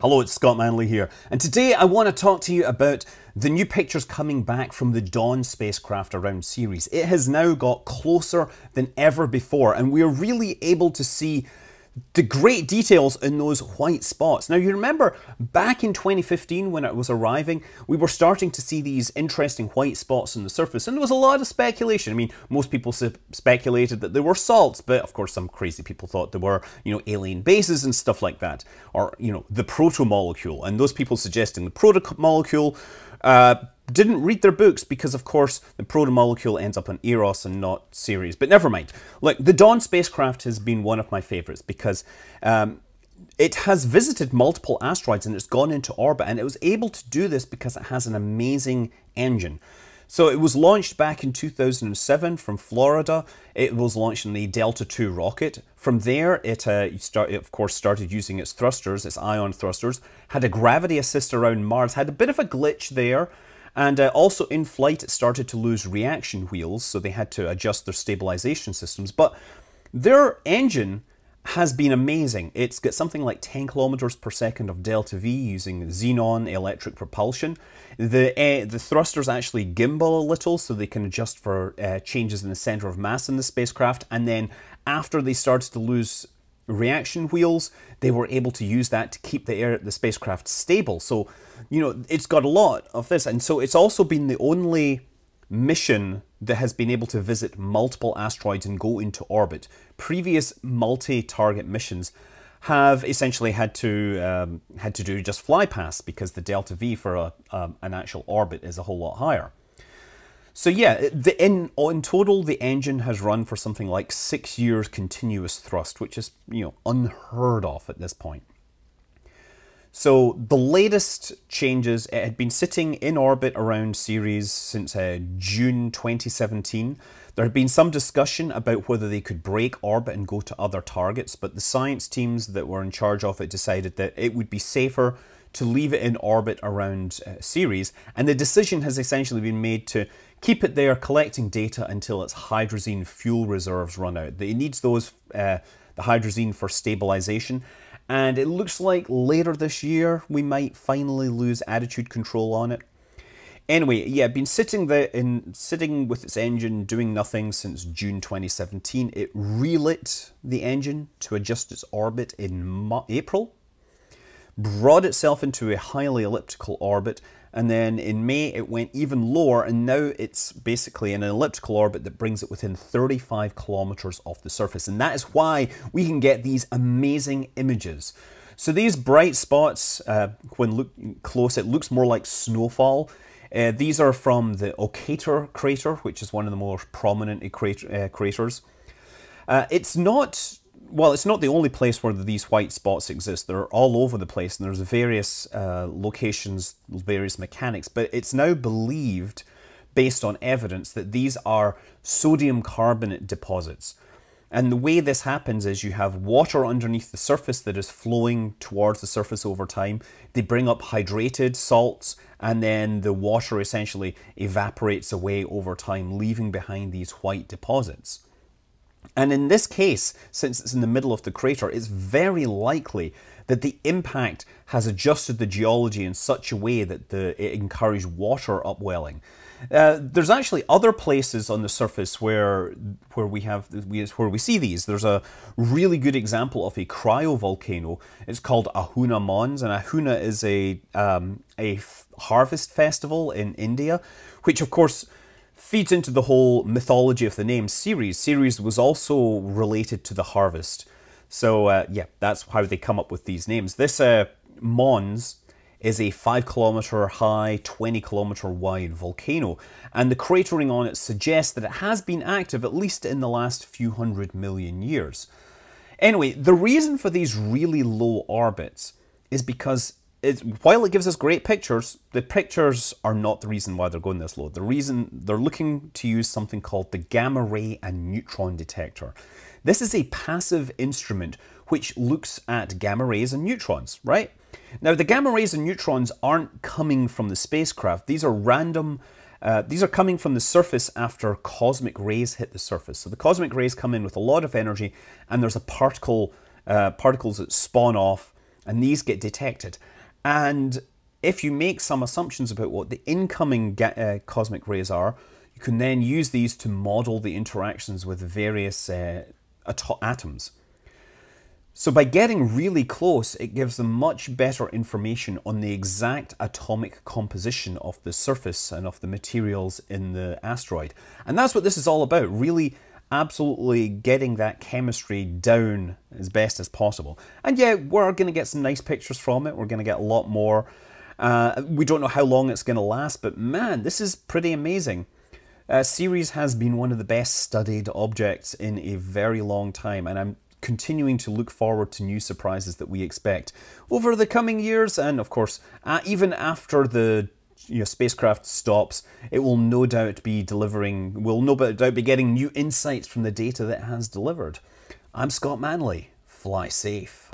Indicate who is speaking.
Speaker 1: Hello, it's Scott Manley here, and today I want to talk to you about the new pictures coming back from the Dawn spacecraft around Ceres. It has now got closer than ever before, and we're really able to see the great details in those white spots. Now, you remember back in 2015 when it was arriving, we were starting to see these interesting white spots on the surface, and there was a lot of speculation. I mean, most people speculated that they were salts, but of course, some crazy people thought they were, you know, alien bases and stuff like that, or, you know, the proto molecule. And those people suggesting the proto molecule. Uh, didn't read their books because, of course, the protomolecule ends up on Eros and not Ceres. But never mind. Look, the Dawn spacecraft has been one of my favorites because um, it has visited multiple asteroids and it's gone into orbit, and it was able to do this because it has an amazing engine. So it was launched back in 2007 from Florida. It was launched in the Delta II rocket. From there, it, uh, start, it, of course started using its thrusters, its ion thrusters, had a gravity assist around Mars, had a bit of a glitch there, and uh, also in flight, it started to lose reaction wheels, so they had to adjust their stabilization systems. But their engine has been amazing. It's got something like 10 kilometers per second of delta V using xenon electric propulsion. The uh, the thrusters actually gimbal a little so they can adjust for uh, changes in the center of mass in the spacecraft. And then after they started to lose reaction wheels, they were able to use that to keep the air the spacecraft stable. So, you know, it's got a lot of this, and so it's also been the only mission that has been able to visit multiple asteroids and go into orbit. Previous multi-target missions have essentially had to um, had to do just fly past because the delta V for a, um, an actual orbit is a whole lot higher. So yeah, the, in, in total, the engine has run for something like six years continuous thrust, which is you know unheard of at this point. So the latest changes, it had been sitting in orbit around Ceres since uh, June 2017. There had been some discussion about whether they could break orbit and go to other targets, but the science teams that were in charge of it decided that it would be safer to leave it in orbit around uh, Ceres, and the decision has essentially been made to keep it there collecting data until its hydrazine fuel reserves run out. It needs those, uh, the hydrazine for stabilization, and it looks like later this year we might finally lose attitude control on it. Anyway, yeah, been sitting there in sitting with its engine doing nothing since June 2017. It relit the engine to adjust its orbit in April, brought itself into a highly elliptical orbit, and then in May it went even lower, and now it's basically in an elliptical orbit that brings it within 35 kilometers off the surface. And that is why we can get these amazing images. So these bright spots, uh, when look close, it looks more like snowfall. Uh, these are from the Occator crater, which is one of the more prominent uh, craters. Uh, it's not well, it's not the only place where these white spots exist. They're all over the place, and there's various uh, locations, various mechanics. But it's now believed, based on evidence, that these are sodium carbonate deposits. And the way this happens is you have water underneath the surface that is flowing towards the surface over time. They bring up hydrated salts, and then the water essentially evaporates away over time, leaving behind these white deposits. And in this case, since it's in the middle of the crater, it's very likely that the impact has adjusted the geology in such a way that the, it encouraged water upwelling. Uh, there's actually other places on the surface where where we have where we see these. There's a really good example of a cryovolcano. It's called Ahuna Mons, and Ahuna is a um, a harvest festival in India, which of course feeds into the whole mythology of the name Ceres. Ceres was also related to the harvest. So uh, yeah, that's how they come up with these names. This uh, Mons is a 5 kilometer high, 20 kilometer wide volcano, and the cratering on it suggests that it has been active at least in the last few hundred million years. Anyway, the reason for these really low orbits is because it, while it gives us great pictures, the pictures are not the reason why they're going this low. The reason they're looking to use something called the gamma ray and neutron detector. This is a passive instrument which looks at gamma rays and neutrons, right? Now, the gamma rays and neutrons aren't coming from the spacecraft. These are random, uh, these are coming from the surface after cosmic rays hit the surface. So the cosmic rays come in with a lot of energy and there's a particle, uh, particles that spawn off and these get detected. And if you make some assumptions about what the incoming uh, cosmic rays are, you can then use these to model the interactions with various uh, atoms. So by getting really close, it gives them much better information on the exact atomic composition of the surface and of the materials in the asteroid. And that's what this is all about, really absolutely getting that chemistry down as best as possible. And yeah, we're going to get some nice pictures from it. We're going to get a lot more. Uh, we don't know how long it's going to last, but man, this is pretty amazing. Uh, Ceres has been one of the best studied objects in a very long time, and I'm continuing to look forward to new surprises that we expect over the coming years, and of course, uh, even after the you know, spacecraft stops, it will no doubt be delivering, will no doubt be getting new insights from the data that it has delivered. I'm Scott Manley. Fly safe.